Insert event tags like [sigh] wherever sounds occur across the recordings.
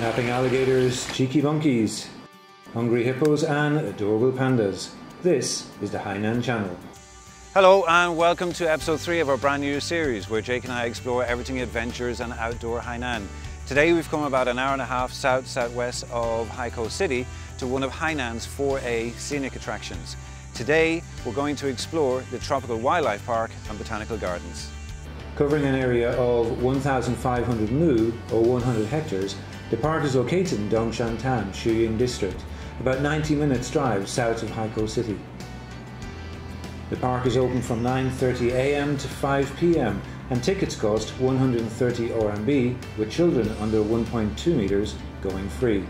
Napping alligators, cheeky monkeys, hungry hippos, and adorable pandas. This is the Hainan Channel. Hello and welcome to episode 3 of our brand new series where Jake and I explore everything adventures and outdoor Hainan. Today we've come about an hour and a half south southwest of Haikou City to one of Hainan's 4A scenic attractions. Today we're going to explore the Tropical Wildlife Park and Botanical Gardens. Covering an area of 1,500 mu or 100 hectares, the park is located in Dongshantan, Xiuying District, about 90 minutes drive south of Haikou City. The park is open from 9.30am to 5pm and tickets cost 130 RMB with children under 1.2 metres going free.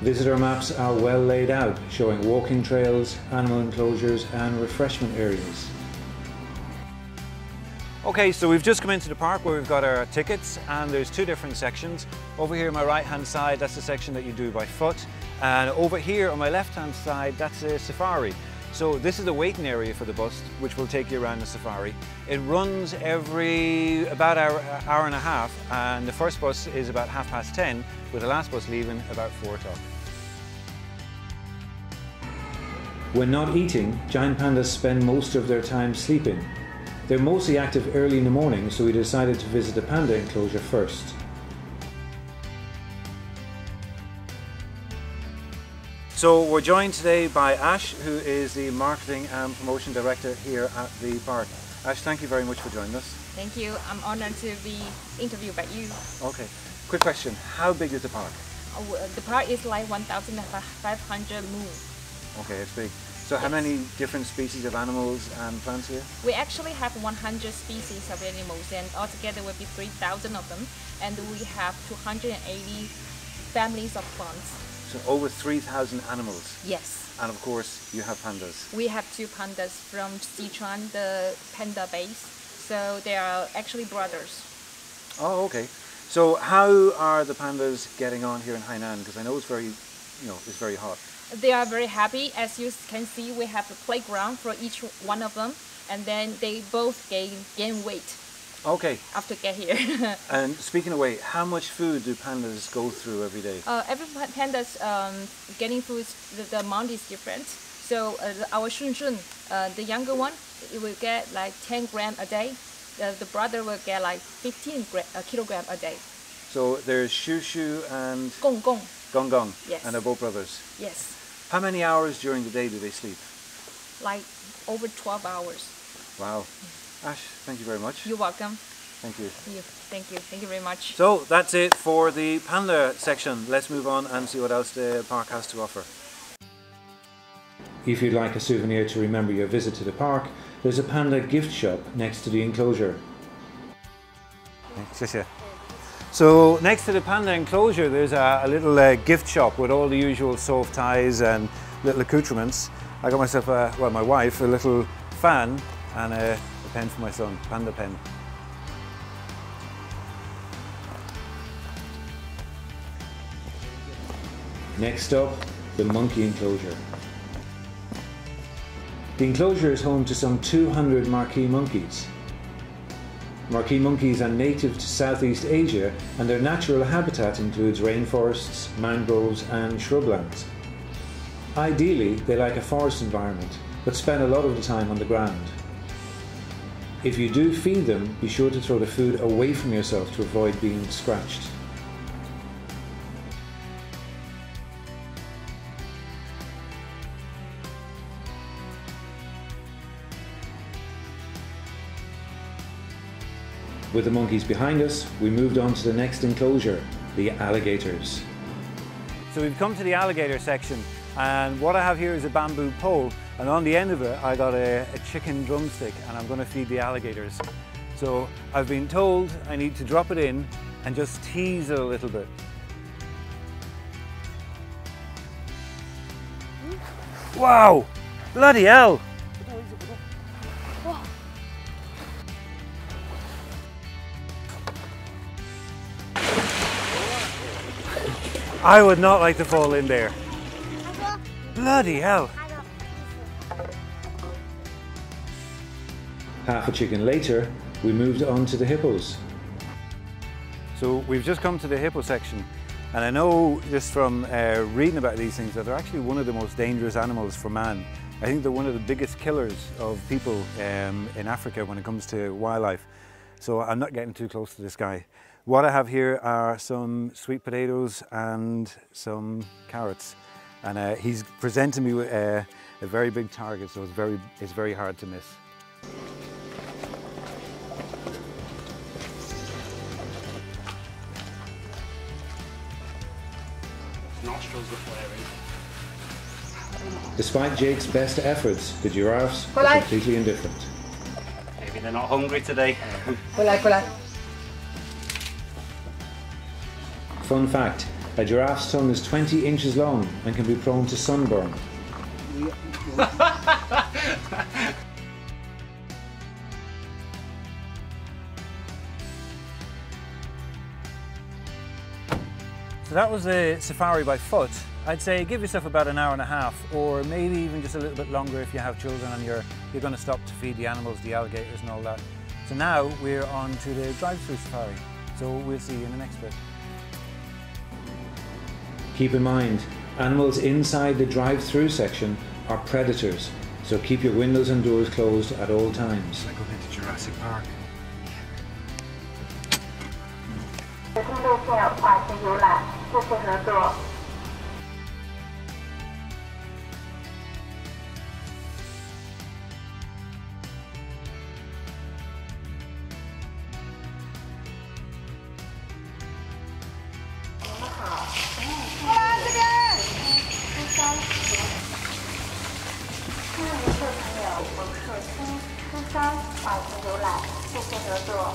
Visitor maps are well laid out, showing walking trails, animal enclosures and refreshment areas. Okay, so we've just come into the park where we've got our tickets and there's two different sections. Over here on my right hand side, that's the section that you do by foot. And over here on my left hand side, that's a safari. So this is the waiting area for the bus, which will take you around the safari. It runs every about hour, hour and a half, and the first bus is about half past 10, with the last bus leaving about four o'clock. When not eating, giant pandas spend most of their time sleeping. They're mostly active early in the morning, so we decided to visit the panda enclosure first. So we're joined today by Ash, who is the Marketing and Promotion Director here at the park. Ash, thank you very much for joining us. Thank you. I'm honored to be interviewed by you. Okay, quick question. How big is the park? Uh, The park is like 1,500 mu. Okay, it's big. So how many different species of animals and plants here? We actually have 100 species of animals and altogether will be 3,000 of them. And we have 280 families of plants. So over 3,000 animals. Yes. And of course, you have pandas. We have two pandas from Sichuan, the panda base. So they are actually brothers. Oh, okay. So how are the pandas getting on here in Hainan? Because I know it's very, you know, it's very hot. They are very happy. As you can see, we have a playground for each one of them. And then they both gain, gain weight Okay. after get here. [laughs] And speaking of weight, how much food do pandas go through every day? Uh, every pa- pandas um, getting food, the, the amount is different. So uh, our Shun Shun, uh, the younger one, it will get like 10 gram a day. The, the brother will get like 15 gra- uh, kilogram a day. So there's Shu Shu and Gong Gong, Gong Gong, Yes. and they're both brothers. yes, How many hours during the day do they sleep? like over 12 hours. Wow. Ash, thank you very much. You're welcome. Thank you. You, thank you, thank you very much. So that's it for the panda section. Let's move on and see what else the park has to offer. If you'd like a souvenir to remember your visit to the park, there's a panda gift shop next to the enclosure. So next to the panda enclosure, there's a, a little uh, gift shop with all the usual soft ties and little accoutrements. I got myself, a, well, my wife, a little fan and a, a pen for my son, panda pen. Next up, the monkey enclosure. The enclosure is home to some 200 macaque monkeys. Macaque monkeys are native to Southeast Asia and their natural habitat includes rainforests, mangroves, and shrublands. Ideally, they like a forest environment, but spend a lot of the time on the ground. If you do feed them, be sure to throw the food away from yourself to avoid being scratched. With the monkeys behind us, we moved on to the next enclosure, the alligators. So we've come to the alligator section and what I have here is a bamboo pole and on the end of it I got a, a chicken drumstick and I'm going to feed the alligators. So I've been told I need to drop it in and just tease it a little bit. Wow! Bloody hell! I would not like to fall in there. Bloody hell. Half a chicken later, we moved on to the hippos. So we've just come to the hippo section and I know just from uh, reading about these things that they're actually one of the most dangerous animals for man. I think they're one of the biggest killers of people um, in Africa when it comes to wildlife. So I'm not getting too close to this guy. What I have here are some sweet potatoes and some carrots. And uh, he's presenting me with uh, a very big target, so it's very, it's very hard to miss. nostrils are flaring. Despite Jake's best efforts, the giraffes are completely indifferent. Maybe they're not hungry today. Fun fact, a giraffe's tongue is 20 inches long and can be prone to sunburn. So that was a safari by foot. I'd say give yourself about an hour and a half or maybe even just a little bit longer if you have children and you're, you're going to stop to feed the animals, the alligators and all that. So now we're on to the drive-through safari. So we'll see you in the next bit. Keep in mind, animals inside the drive-through section are predators, so keep your windows and doors closed at all times. Like going into Jurassic Park. 指 位朋友乘客轻初三缓行游览，谢谢合作。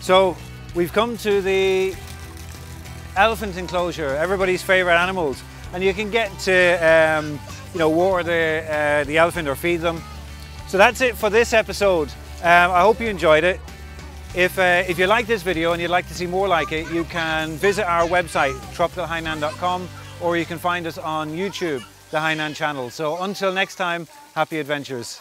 So we've come to the elephant enclosure, everybody's favourite animals, and you can get to um, you know water the uh, the elephant or feed them. So that's it for this episode. Um, I hope you enjoyed it. If, uh, if you like this video and you'd like to see more like it, you can visit our website, tropicalhainan.com, or you can find us on YouTube, the Hainan channel. So until next time, happy adventures.